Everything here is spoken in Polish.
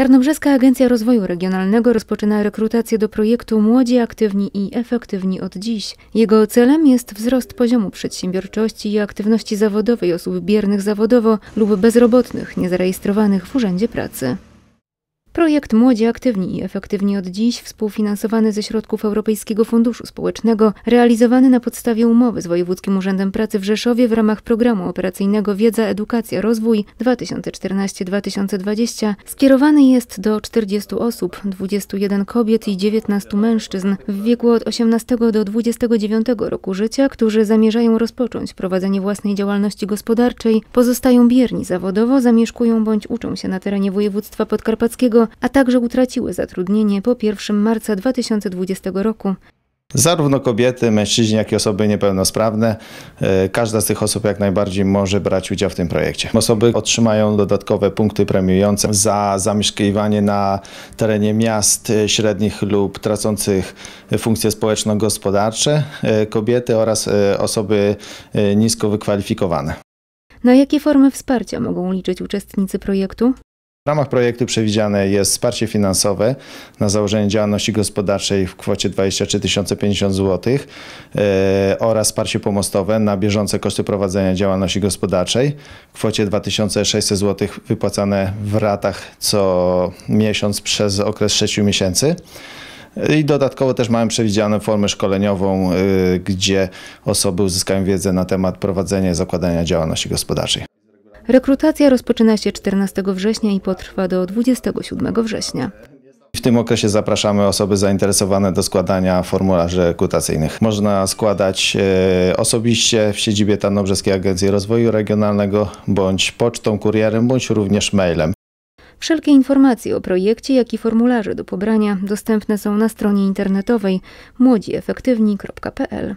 Tarnobrzeska Agencja Rozwoju Regionalnego rozpoczyna rekrutację do projektu Młodzi, Aktywni i Efektywni od dziś. Jego celem jest wzrost poziomu przedsiębiorczości i aktywności zawodowej osób biernych zawodowo lub bezrobotnych, niezarejestrowanych w Urzędzie Pracy. Projekt Młodzi Aktywni i Efektywni od dziś, współfinansowany ze środków Europejskiego Funduszu Społecznego, realizowany na podstawie umowy z Wojewódzkim Urzędem Pracy w Rzeszowie w ramach programu operacyjnego Wiedza, Edukacja, Rozwój 2014-2020, skierowany jest do 40 osób, 21 kobiet i 19 mężczyzn. W wieku od 18 do 29 roku życia, którzy zamierzają rozpocząć prowadzenie własnej działalności gospodarczej, pozostają bierni zawodowo, zamieszkują bądź uczą się na terenie województwa podkarpackiego a także utraciły zatrudnienie po 1 marca 2020 roku. Zarówno kobiety, mężczyźni, jak i osoby niepełnosprawne. E, każda z tych osób jak najbardziej może brać udział w tym projekcie. Osoby otrzymają dodatkowe punkty premiujące za zamieszkiwanie na terenie miast e, średnich lub tracących funkcje społeczno-gospodarcze, e, kobiety oraz osoby nisko wykwalifikowane. Na jakie formy wsparcia mogą liczyć uczestnicy projektu? W ramach projektu przewidziane jest wsparcie finansowe na założenie działalności gospodarczej w kwocie 23 050 zł e, oraz wsparcie pomostowe na bieżące koszty prowadzenia działalności gospodarczej w kwocie 2600 zł wypłacane w ratach co miesiąc przez okres 6 miesięcy. I dodatkowo też mamy przewidzianą formę szkoleniową, y, gdzie osoby uzyskają wiedzę na temat prowadzenia i zakładania działalności gospodarczej. Rekrutacja rozpoczyna się 14 września i potrwa do 27 września. W tym okresie zapraszamy osoby zainteresowane do składania formularzy rekrutacyjnych. Można składać e, osobiście w siedzibie Tarnobrzeskiej Agencji Rozwoju Regionalnego, bądź pocztą, kurierem, bądź również mailem. Wszelkie informacje o projekcie, jak i formularze do pobrania dostępne są na stronie internetowej młodziefektywni.pl.